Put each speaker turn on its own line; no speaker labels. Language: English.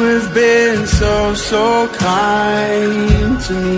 You've been so, so kind to me.